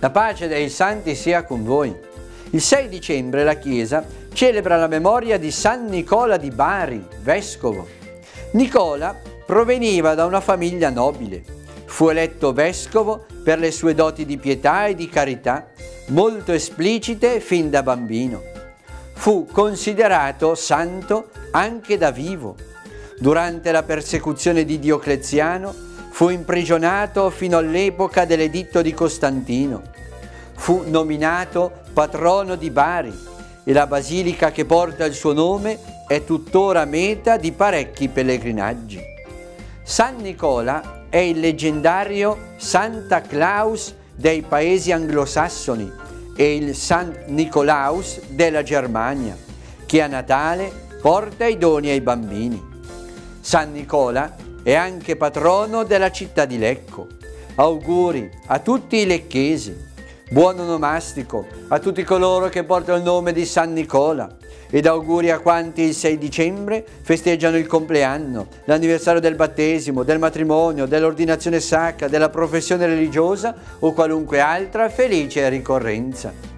La pace dei santi sia con voi. Il 6 dicembre la Chiesa celebra la memoria di San Nicola di Bari, vescovo. Nicola proveniva da una famiglia nobile. Fu eletto vescovo per le sue doti di pietà e di carità, molto esplicite fin da bambino. Fu considerato santo anche da vivo. Durante la persecuzione di Diocleziano fu imprigionato fino all'epoca dell'editto di Costantino. Fu nominato patrono di Bari e la basilica che porta il suo nome è tuttora meta di parecchi pellegrinaggi. San Nicola è il leggendario Santa Claus dei paesi anglosassoni e il San Nicolaus della Germania, che a Natale porta i doni ai bambini. San Nicola è anche patrono della città di Lecco. Auguri a tutti i lecchesi. Buon onomastico a tutti coloro che portano il nome di San Nicola ed auguri a quanti il 6 dicembre festeggiano il compleanno, l'anniversario del battesimo, del matrimonio, dell'ordinazione sacra, della professione religiosa o qualunque altra felice ricorrenza.